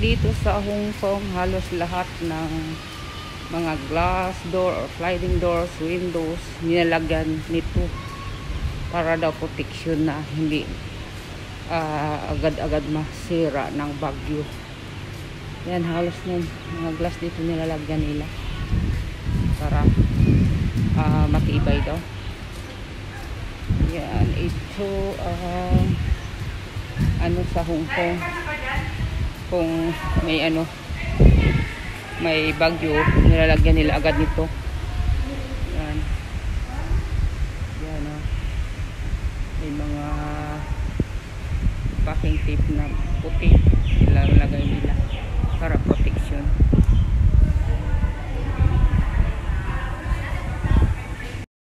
dito sa Hong Kong, halos lahat ng mga glass door or sliding doors, windows, nilalagyan nito para daw protection na hindi ah, agad-agad masira ng bagyo. Yan, halos ng mga glass dito nilalagyan nila para ah, matibay daw. Yan, ito ah, ano sa Hong Kong kung may ano may bagyo nilalagyan nila agad nito. Yan. Yan oh. may mga packing tape na puti. Nilalagay